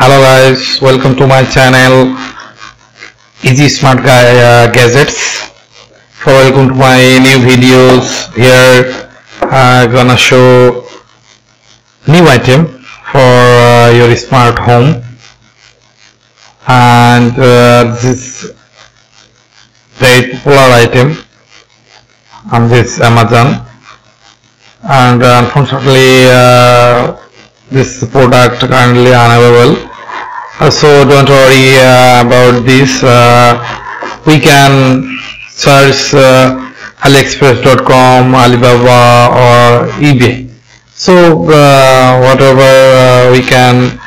hello guys welcome to my channel easy smart guy uh, gadgets. So welcome to my new videos here. I'm gonna show new item for uh, your smart home. And uh, this is very popular item on this amazon. And uh, unfortunately uh, this product currently unavailable. Uh, so don't worry uh, about this. Uh, we can search uh, aliexpress.com alibaba or ebay. So uh, whatever uh, we can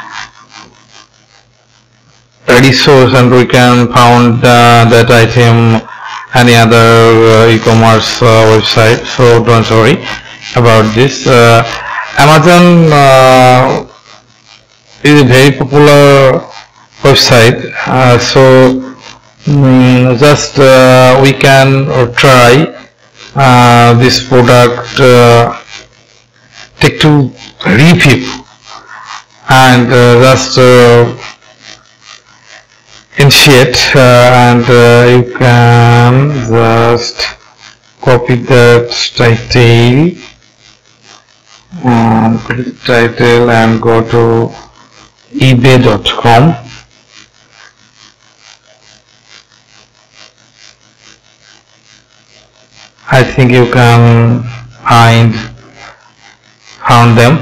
resource and we can found that item any other e-commerce website. So don't worry about this amazon uh, is a very popular website. Uh, so mm, just uh, we can uh, try uh, this product uh, take to review and just initiate and you can just copy that title and put title and go to ebay.com I think you can find found them.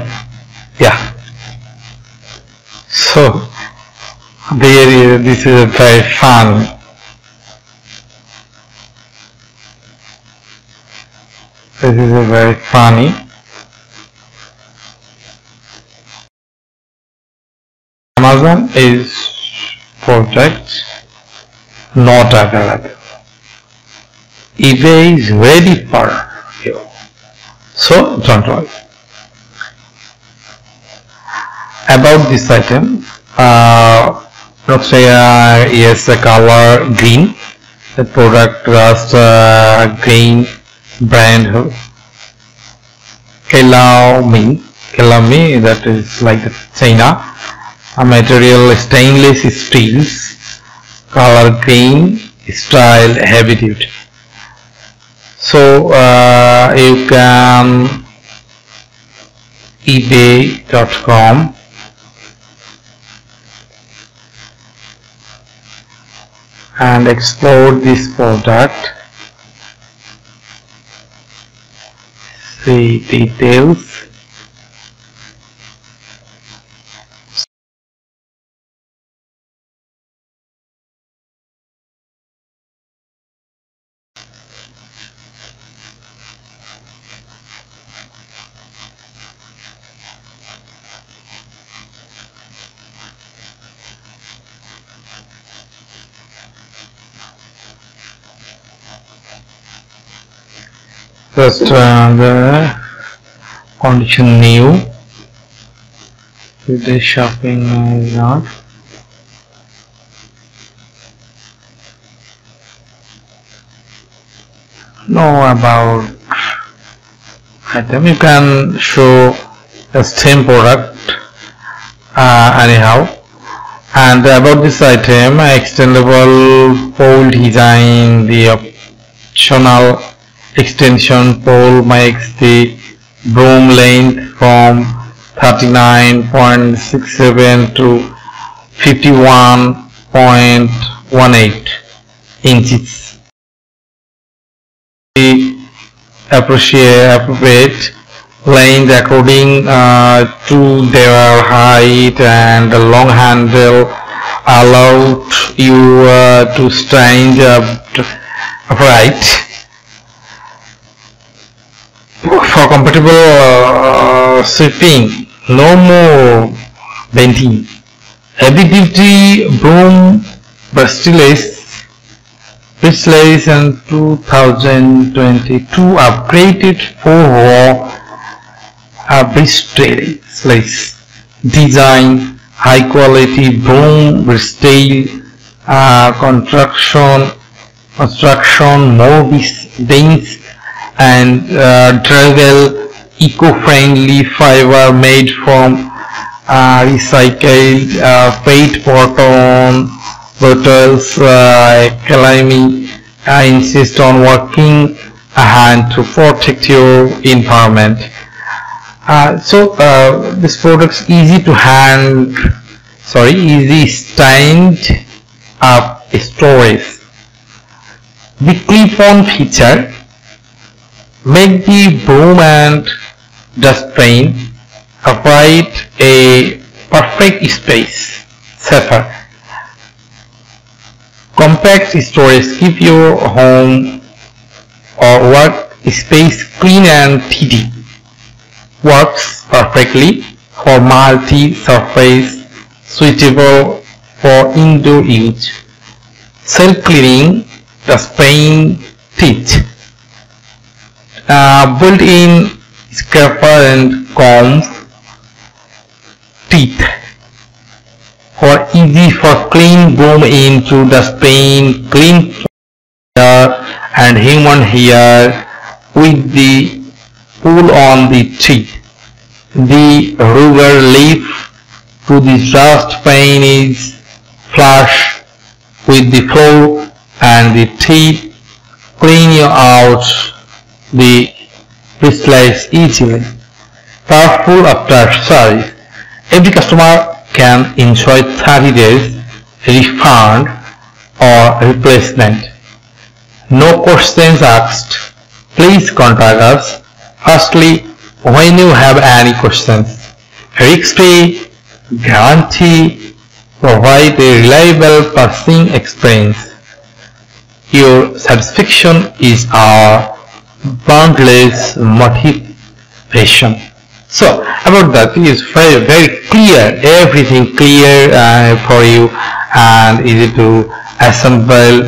Yeah. So there is this is very fun this is a very funny Amazon is project not available. eBay is ready for you. So don't worry. About this item, uh, uh, yes, the color green. The product was uh, green brand Kelamayi. Kelamayi that is like China a material stainless steels color green style heavy duty. So uh, you can ebay.com and explore this product. See details just uh, the condition new. With the shopping is not know about item. You can show the same product uh, anyhow. And about this item extendable pole design the optional extension pole makes the broom length from 39.67 to 51.18 inches. The appropriate, length according uh, to their height and the long handle allowed you uh, to stand up upright for compatible uh, sweeping, no more bending. Broom brushless brushless and 2022 upgraded for brushless design, high quality broom bristol uh, construction, construction, more bends and uh, travel eco-friendly fiber made from uh, recycled uh, paint bottom bottles uh, Kelamayi uh, insist on working a hand to protect your environment. Uh, so uh, this product's easy to hand sorry easy stand up storage. The clip-on feature make the broom and dustbin provide a perfect space safer compact storage keep your home or work space clean and tidy. Works perfectly for multi-surface suitable for indoor use. Self-cleaning dustbin teeth uh, built-in scraper and comb teeth for easy for clean broom into dustbin clean hair and human hair with the pull on the teeth the rubber leaf to the dustbin is flush with the floor and the teeth clean you out the bristles easily. Powerful after service. Every customer can enjoy 30 days refund or replacement. No questions asked. Please contact us. Firstly, when you have any questions. Risk-free guarantee provide a reliable purchasing experience. Your satisfaction is our boundless motivation. So about that is very very clear, everything clear uh, for you and easy to assemble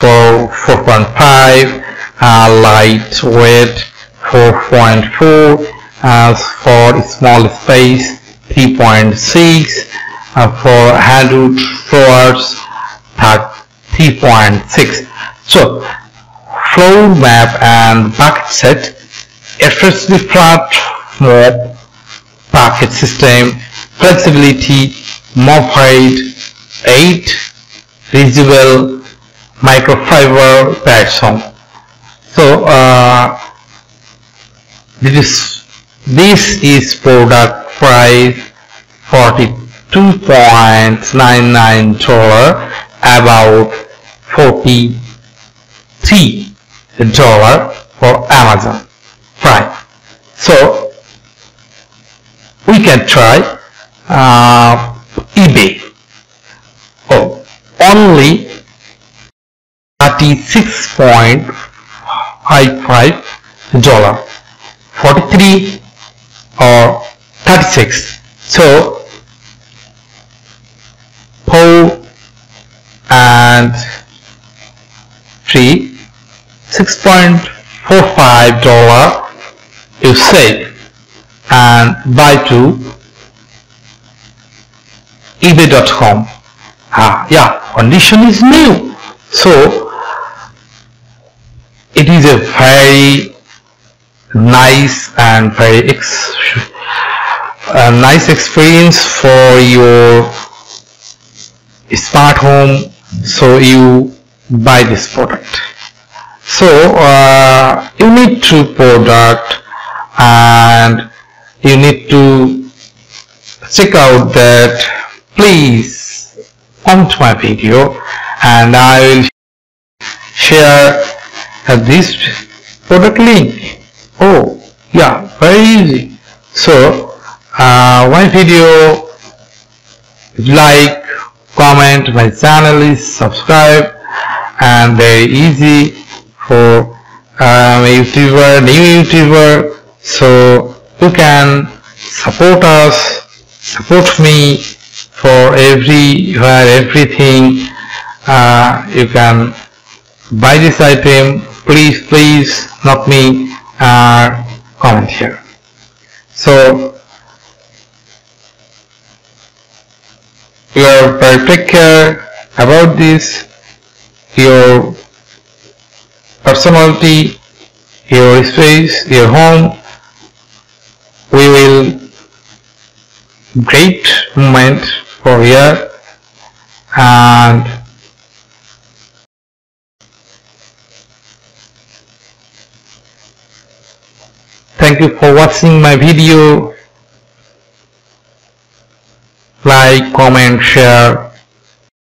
for 4.5, uh, lightweight 4.4, as for small space 3.6, uh, for handled drawers 3.6. So floor map and bucket set, effortlessly flat mop bucket system, flexibility, modified 8 reusable microfiber platform. So uh, this is this is product price 42.99 dollar about 43 dollar for Amazon Prime. So we can try uh, eBay. Oh, only 36.55 dollar, 43 or 36. So four and three 6.45 dollar you save and buy to ebay.com ah yeah condition is new. So it is a very nice and very ex nice experience for your smart home so you buy this product so uh, you need to product and you need to check out that. Please come to my video and I will share uh, this product link. Oh yeah very easy. So uh, my video like comment my channel is subscribe and very easy for um, YouTuber, new YouTuber. So you can support us, support me for everywhere, everything. Uh, you can buy this item. Please, please, not me. Uh, comment here. So your very care about this. Your personality, your space, your home, we will great moment for here and thank you for watching my video. Like comment share